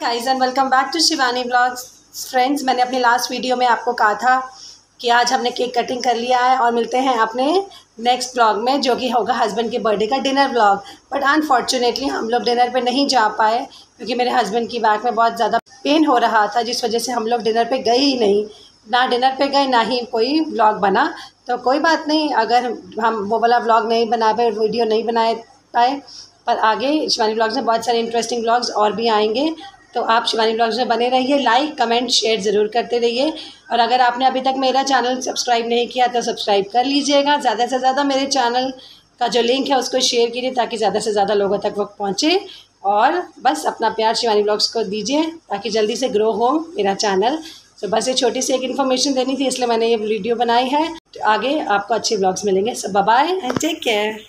Guys and welcome back to Shivani blogs friends मैंने अपनी last video में आपको कहा था कि आज हमने केक कटिंग कर लिया है और मिलते हैं अपने नेक्स्ट ब्लॉग में, जो कि होगा हस्बैंड के बर्थडे का डिनर ब्लॉग बट अनफॉर्चुनेटली हम लोग डिनर पे नहीं जा पाए, क्योंकि मेरे हस्बैंड की बैक में बहुत ज़्यादा पेन हो रहा था, जिस वजह से हम लोग डिनर पर गए ही नहीं. ना डिनर पे गए, ना ही कोई ब्लॉग बना. तो कोई बात नहीं, अगर हम वो वाला ब्लॉग नहीं बना पाए वीडियो नहीं बनाए पाए, पर आगे शिवानी ब्लॉग्स में बहुत सारे इंटरेस्टिंग ब्लॉग्स और भी आएँगे. तो आप शिवानी ब्लॉग्स में बने रहिए लाइक कमेंट शेयर ज़रूर करते रहिए। और अगर आपने अभी तक मेरा चैनल सब्सक्राइब नहीं किया तो सब्सक्राइब कर लीजिएगा। ज़्यादा से ज़्यादा मेरे चैनल का जो लिंक है, उसको शेयर कीजिए, ताकि ज़्यादा से ज़्यादा लोगों तक वो पहुँचे। और बस अपना प्यार शिवानी ब्लॉग्स को दीजिए, ताकि जल्दी से ग्रो हो मेरा चैनल तो बस ये छोटी सी एक इन्फॉर्मेशन देनी थी, इसलिए मैंने ये वीडियो बनाई है। तो आगे आपको अच्छे ब्लॉग्स मिलेंगे। सब बाय एंड टेक केयर